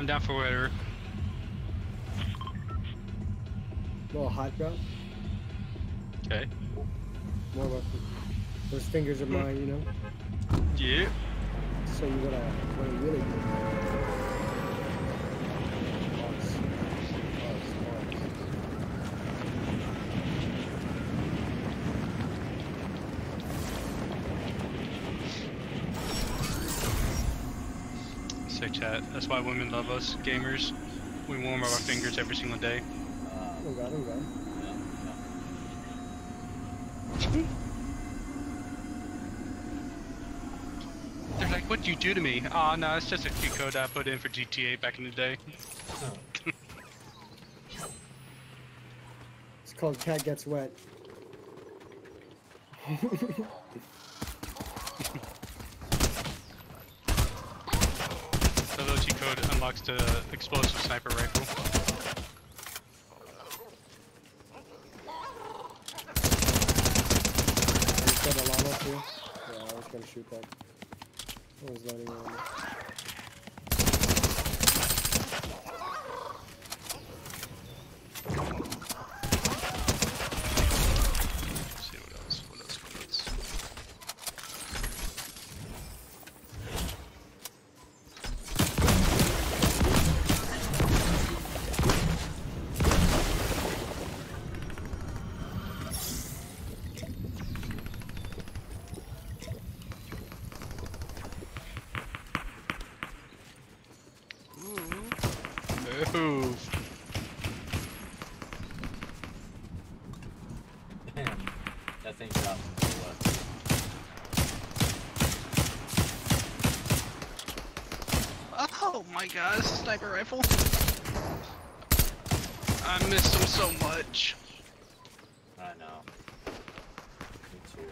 I'm down for whatever. A little hot drop. Okay. More weapon. Those fingers are mine, you know. Yeah. So you gotta, what I really do. Chat. That's why women love us, gamers. We warm our fingers every single day. Oh god, oh god. They're like, what'd you do to me? Aw, no, it's just a cheat code I put in for GTA back in the day. It's called Cat Gets Wet. The little cheat code unlocks the explosive sniper rifle. He's got a llama too. Yeah, I was gonna shoot that. I was letting on. Damn. That thing. Oh my god, sniper rifle. I missed him so much. I know. Me too.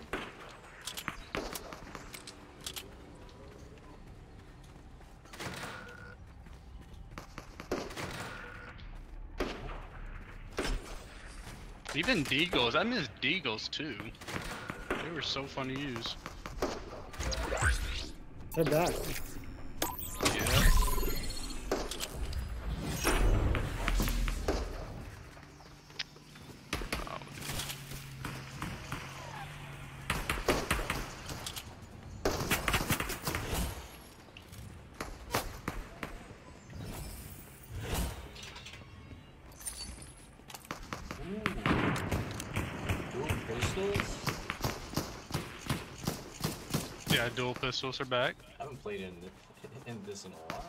Even Deagles, I missed Deagles too. They were so fun to use. They're back. Yeah. Ooh. Dual pistols? Yeah, dual pistols are back. I haven't played in, in this in a while.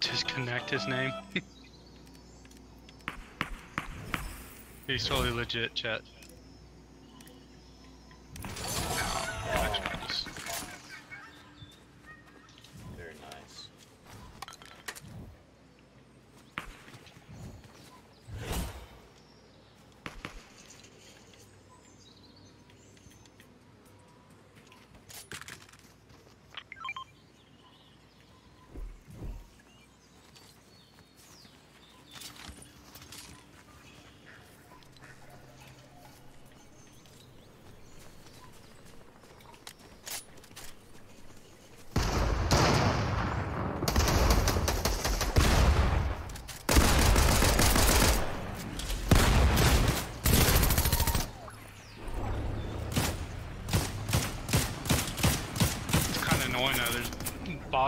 Disconnect his name. He's totally legit, chat. Actually, just- Very nice. It's kind of annoying though. There's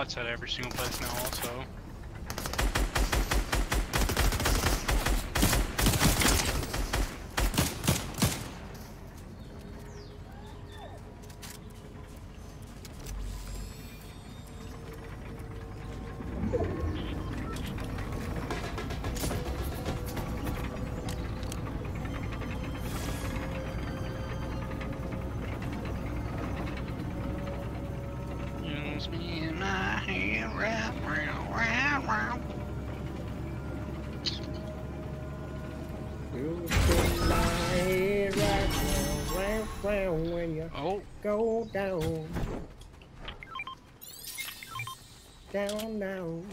bots at every single place now, also. Oh, go down. Down, down.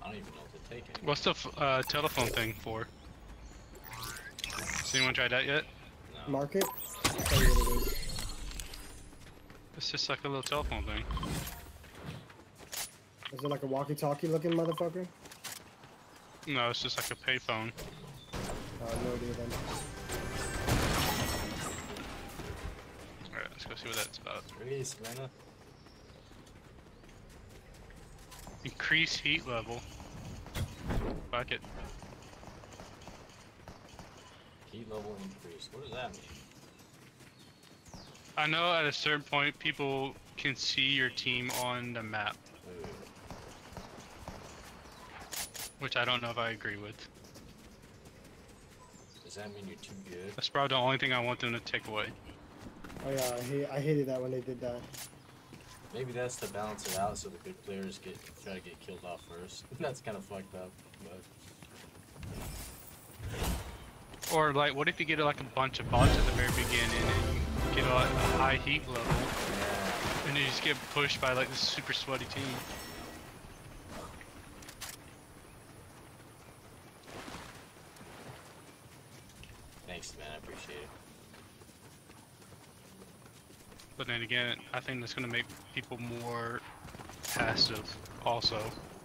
I don't even know what to what's the f- uh, telephone thing for? Has anyone tried that yet? No. Market? I'll tell you what it is. It's just like a little telephone thing. Is it like a walkie-talkie looking motherfucker? No, it's just like a payphone. Uh, no idea then. Alright, let's go see what that's about. Race, man. Increase heat level. Fuck it. Heat level increase. What does that mean? I know at a certain point people can see your team on the map, Ooh. Which I don't know if I agree with. Does that mean you're too good? That's probably the only thing I want them to take away. Oh yeah, I, hate, I hated that when they did that. Maybe that's to balance it out so the good players get try to get killed off first. that's kind of fucked up. But Or like, what if you get like a bunch of bots at the very beginning and you get a, a high heat level, yeah, and you just get pushed by like this super sweaty team? thanks, man. I appreciate it. But then again, I think that's gonna make people more passive also.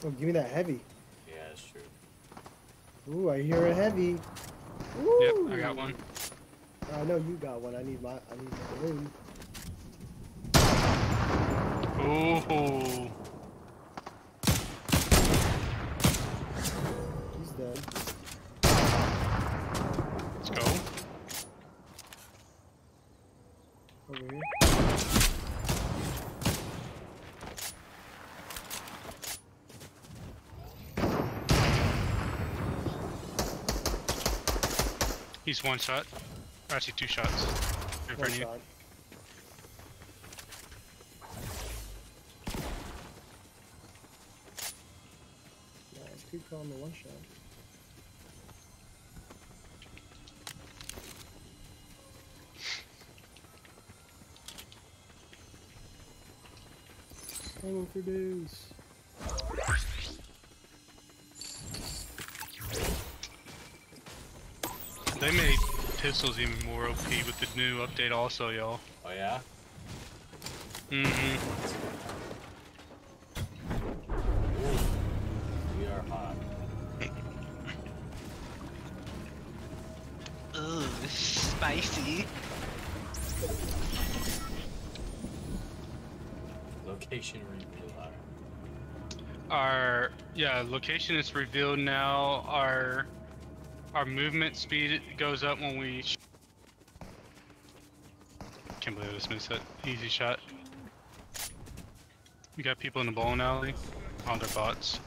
Oh, give me that heavy. Yeah, that's true. Ooh, I hear a heavy. Yep, I got one. Oh, I know you got one. I need my. I need my own. Ooh. He's one shot. Actually, two shots. In front of you. Nice. Keep calling the one shot. Hang for days. They made pistols even more OP with the new update, also, y'all. Oh yeah. Mm-hmm. We are hot. Ooh, spicy. Location reveal. Alright. Our yeah, location is revealed now. Our our movement speed goes up when we. Can't believe I just missed that easy shot. We got people in the bowling alley. Oh, they're bots.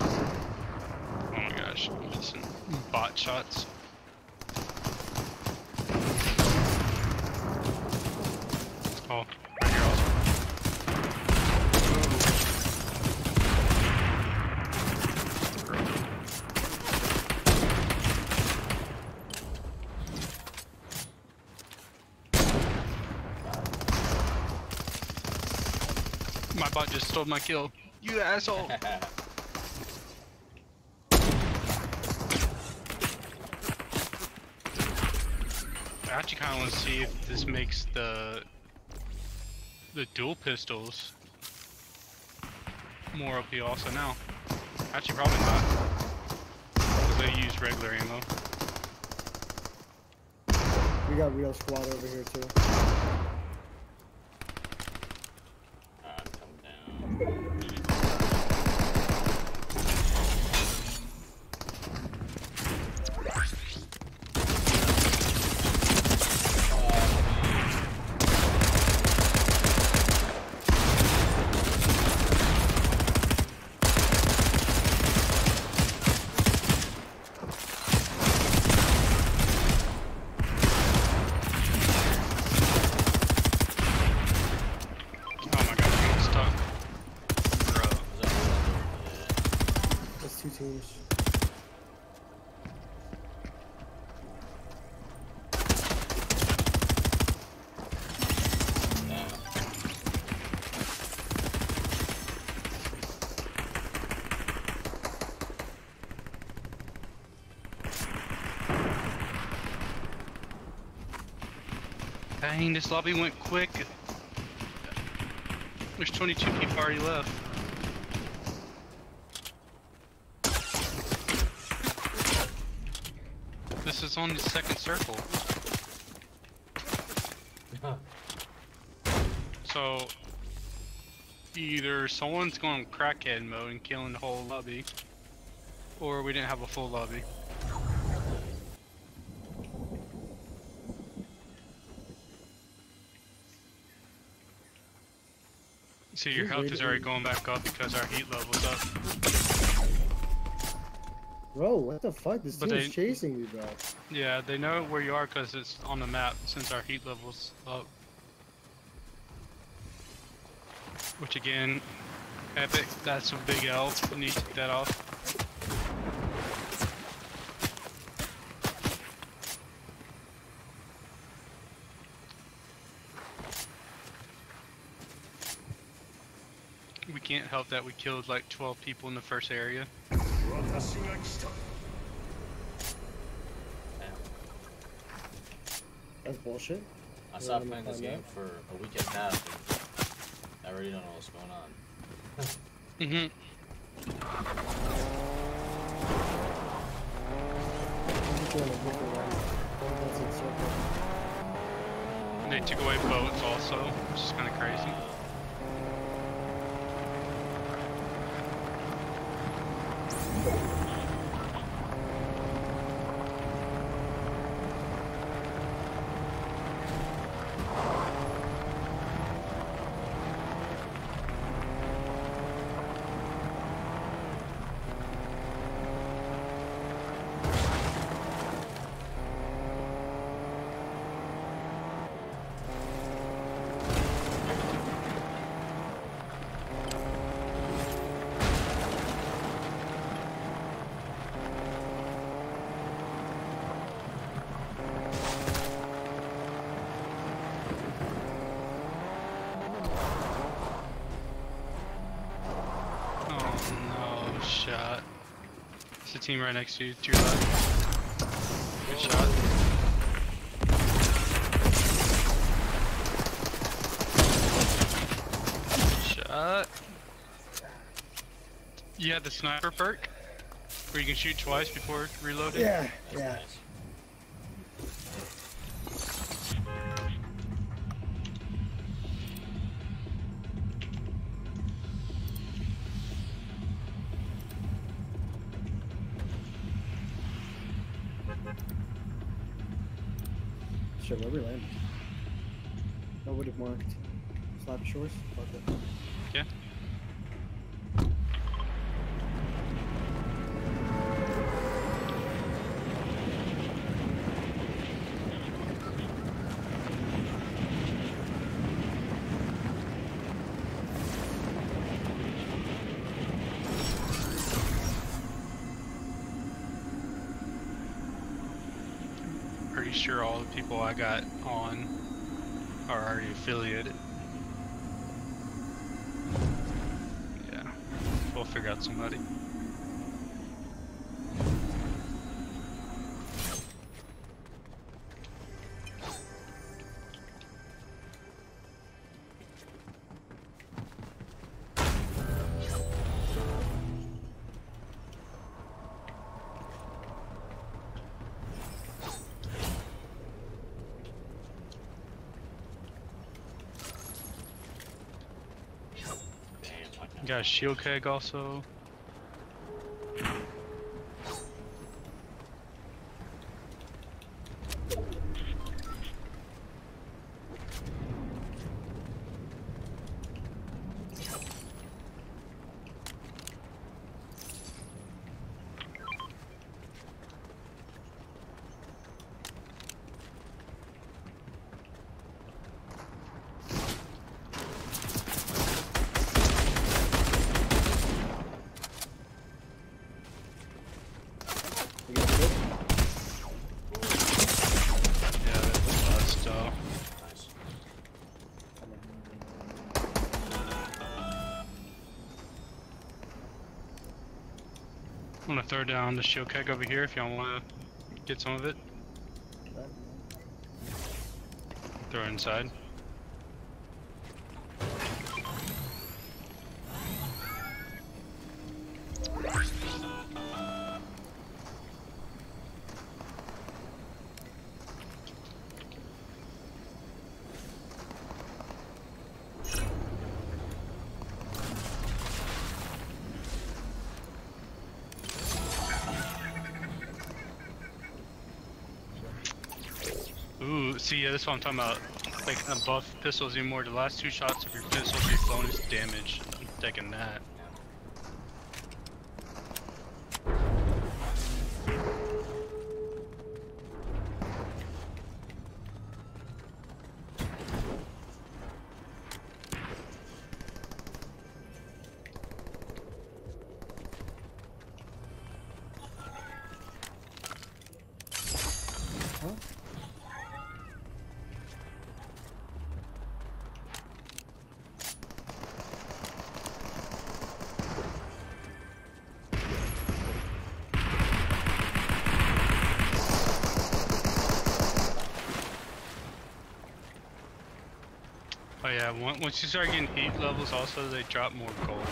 Oh my gosh, I'm missing bot shots. Oh, right here also. My bot just stole my kill. You asshole! I actually kind of want to see if this makes the the dual pistols more OP also now. Actually, probably not. Because they use regular ammo. We got real squad over here too. Alright, come down. Oh my god, I'm stuck. Dang, this lobby went quick. There's 22 people already left. This is on the second circle. So, either someone's going crackhead mode and killing the whole lobby, or we didn't have a full lobby. See, your health is already going back up because our heat level's up. Bro, what the fuck? This But team's they- chasing me, bro. Yeah, they know where you are because it's on the map since our heat level's up. Which again, Epic, that's a big L. You need to take that off. We can't help that we killed like 12 people in the first area. That's bullshit. I stopped playing this game out? for a week and a half. I already don't know what's going on. mm hmm And they took away boats also, which is kind of crazy. Shot. It's the team right next to you, to your left. Good shot. Good shot. You had the sniper perk? Where you can shoot twice before reloading? Yeah, yeah. Shit, where we land? Nobody marked. Slappy Shores? It. Yeah. Pretty sure all the people I got on are already affiliated. Yeah, we'll figure out somebody. Got a shield keg also. I'm gonna throw down the shield keg over here if y'all wanna get some of it. Throw it inside. See, yeah, that's what I'm talking about. Like, a buff pistols anymore. The last two shots of your pistol do bonus damage. I'm taking that. Oh yeah, once you start getting heat levels, also they drop more gold.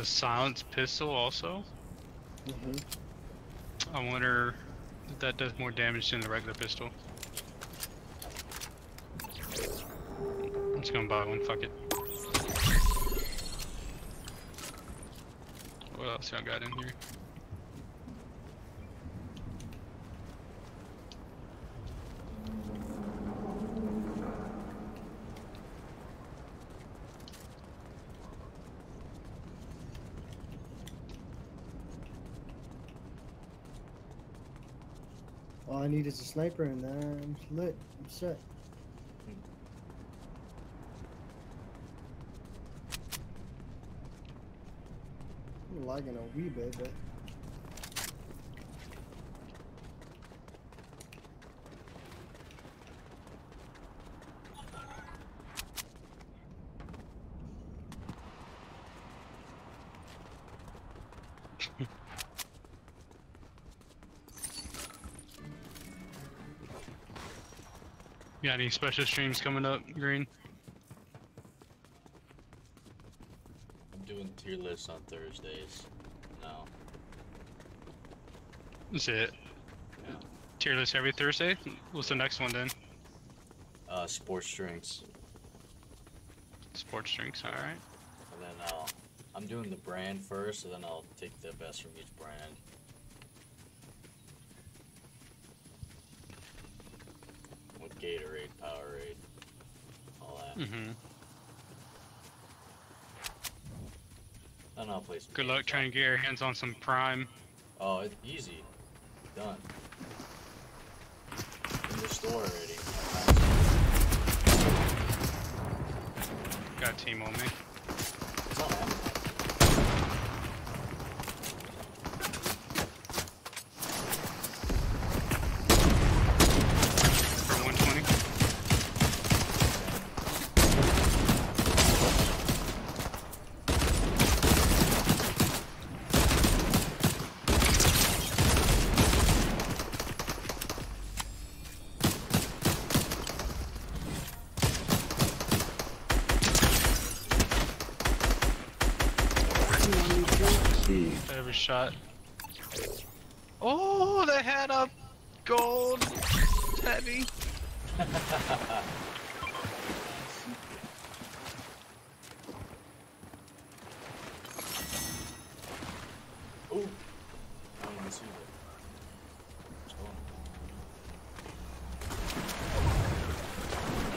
The silence pistol also. Mm-hmm. I wonder if that does more damage than the regular pistol. I'm just gonna buy one, fuck it. What else I got in here? All I need is a sniper and I'm lit. I'm set. I'm lagging a wee bit, but got any special streams coming up, Green? I'm doing tier lists on Thursdays. No. That's it. Yeah. Tier list every Thursday? What's the next one then? Uh, sports drinks. Sports drinks, alright. And then I'll, I'm doing the brand first, and then I'll take the best from each brand. With Gatorade, Powerade, all that. Mm-hmm. I'll play some Good luck trying to get your hands on some Prime. Oh, it's easy. Done. In the store already. Got a team on me. It's on Amazon. For 120. shot. Oh, they had a gold heavy. Ooh. I don't even see it. What's going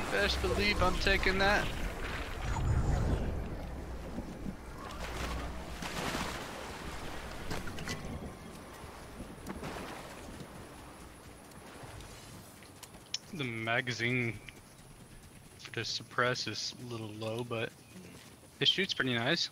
on? Best believe I'm taking that. The magazine for the suppress is a little low, but it shoots pretty nice.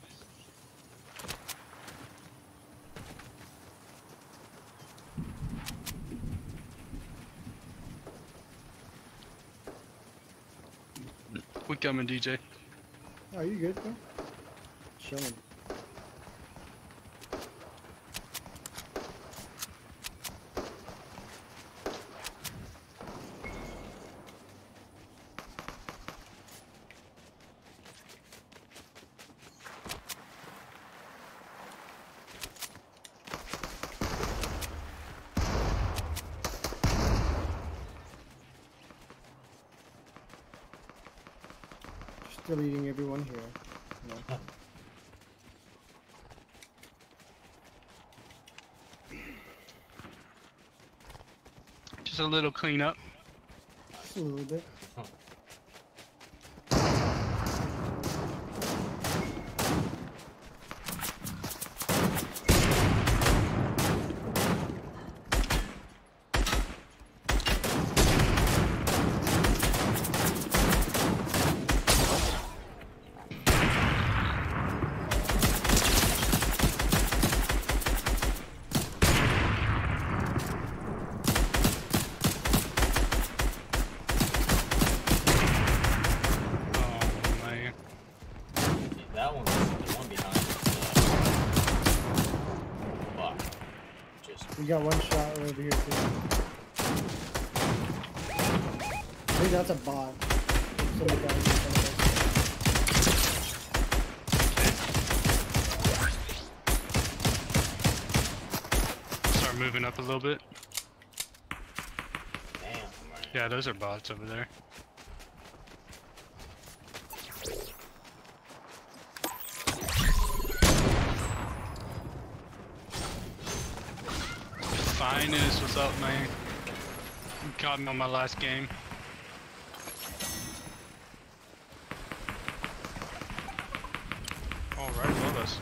We coming, DJ. Oh, you good, bro? Chilling. Deleting everyone here. No. Just a little cleanup. Just a little bit. Oh man. That one's the one behind. Uh, fuck. Just We got one shot over here too. I think that's a bot. Start moving up a little bit. damn. Yeah, those are bots over there. Up, man? You caught me on my last game. All right, above us.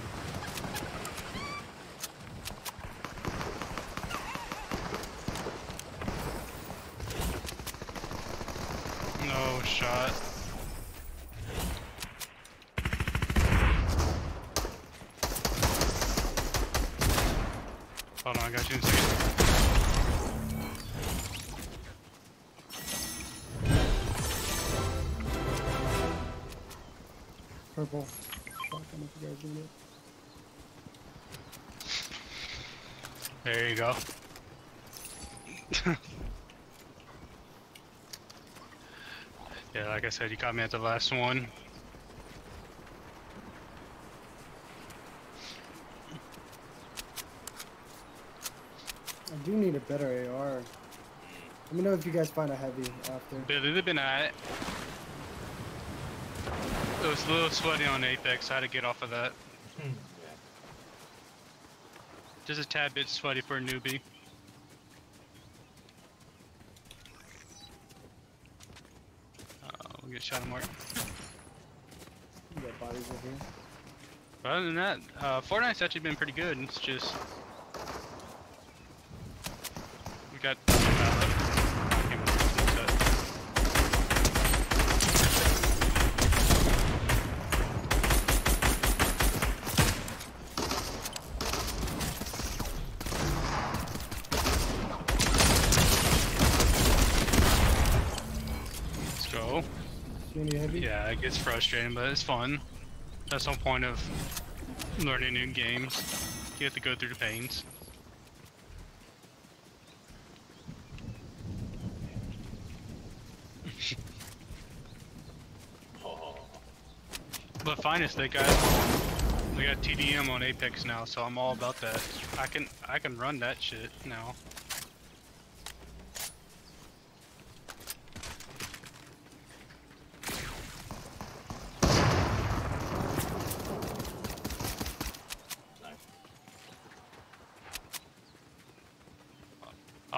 No shot. Hold on, I got you in a second. Purple. Shotgun if you guys need it. There you go. yeah, like I said, you caught me at the last one. I do need a better AR. Let me know if you guys find a heavy after. Billy, they've been at it. It was a little sweaty on Apex. I had to get off of that. Just a tad bit sweaty for a newbie. Uh, we'll get shot at mark. You got bodies over here. But other than that, uh, Fortnite's actually been pretty good. It's just we got. Uh, I can't remember what's set. Let's go. See heavy? Yeah, it gets frustrating, but it's fun. That's the point of learning new games. You have to go through the pains. But finest, they got They got TDM on Apex now, so I'm all about that. I can I can run that shit now.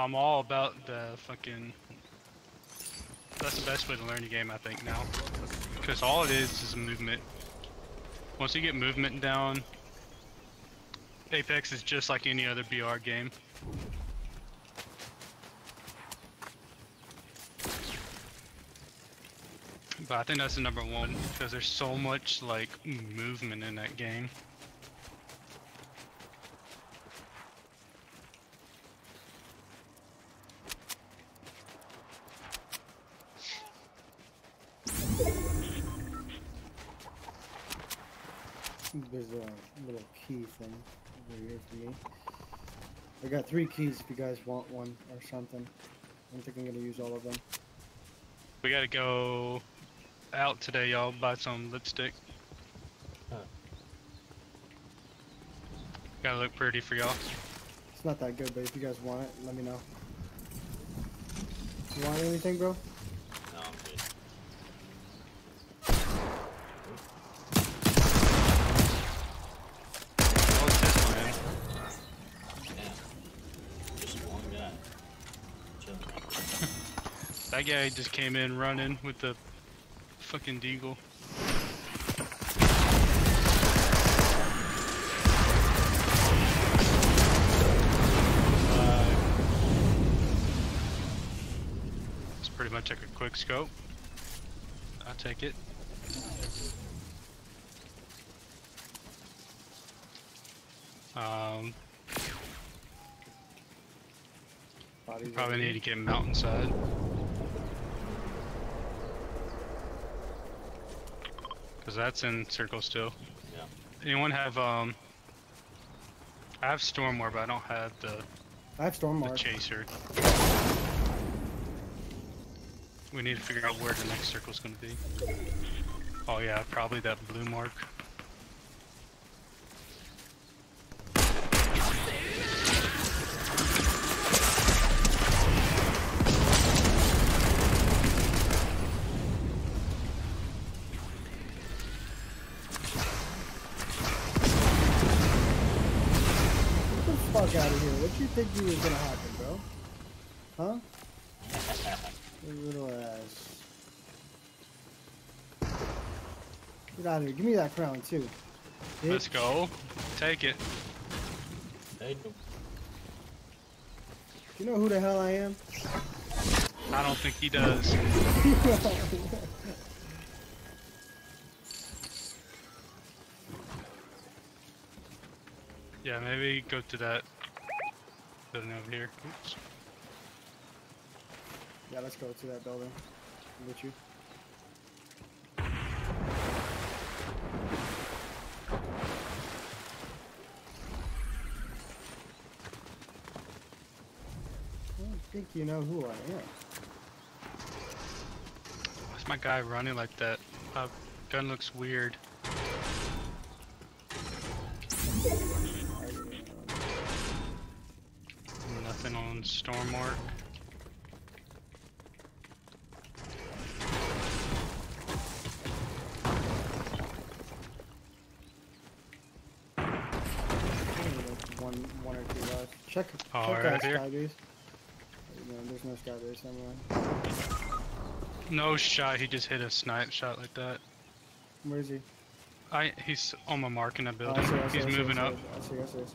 I'm all about the fucking. That's the best way to learn the game, I think now, because all it is is movement. Once you get movement down, Apex is just like any other BR game. But I think that's the number one because there's so much like movement in that game. There's a little key thing over here for me. I got three keys if you guys want one or something. I don't think I'm gonna use all of them. We gotta go out today, y'all. Buy some lipstick. Huh. Gotta look pretty for y'all. It's not that good, but if you guys want it, let me know. You want anything, bro? No, I'm good. What's this one? Damn. Just one guy. Chilling. That guy just came in running with the fucking deagle. Uh, It's pretty much like a quick scope. I'll take it. Um, probably need to get mountainside. Cause that's in circle still. Yeah. Anyone have um? I have Stormware, but I don't have the, I have storm the chaser. We need to figure out where the next circle's gonna be. Oh yeah, probably that blue mark. Think you was gonna happen, bro? Huh? You little ass. Get out of here. Give me that crown too. Let's go. Take it. Hey, no. You know who the hell I am? I don't think he does. Yeah, maybe go to that building over here. Oops. yeah, let's go to that building. I'm with you. I don't think you know who I am. Why's my guy running like that? Uh, gun looks weird. Nothing on storm mark. One, one or two left. Check, Oh, check right out here? Skybase. No, there's no Skybase somewhere. No shot, he just hit a snipe shot like that. Where is he? I he's on my mark in the Oh, building. I see, I see, he's I see, I moving see, up. I see, I see, I see.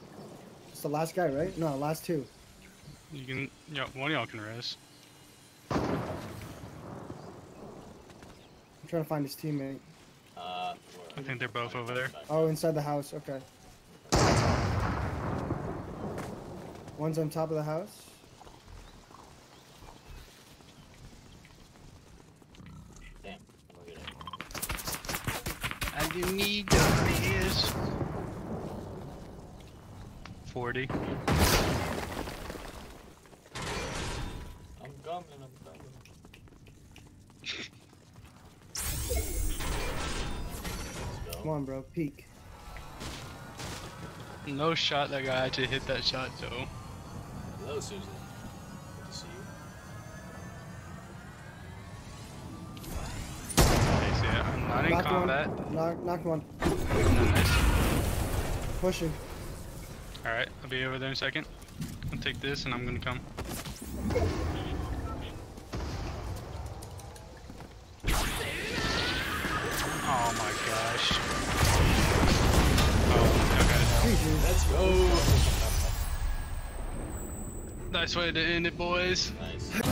It's the last guy, right? No, last two. You can yeah, one of y'all can res. I'm trying to find his teammate. Uh, I think they're both over there. Oh, inside the house. Okay. One's on top of the house. Damn. Look at it. I do need the. Forty. I'm coming, I'm coming. Come on, bro. Peek. No shot that guy actually hit that shot, though. Hello, Susan. Good to see you. Okay, so yeah, I'm not in Knocked combat. one. Knock, knocked one. Nice. Pushing. Alright, I'll be over there in a second. I'll take this and I'm gonna come. Oh my gosh. Oh, okay. GG. Let's go. Nice way to end it, boys. Nice.